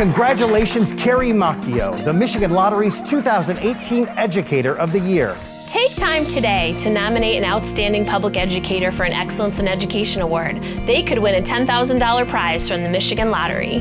Congratulations, Carrie Macchio, the Michigan Lottery's 2018 Educator of the Year. Take time today to nominate an outstanding public educator for an Excellence in Education Award. They could win a $10,000 prize from the Michigan Lottery.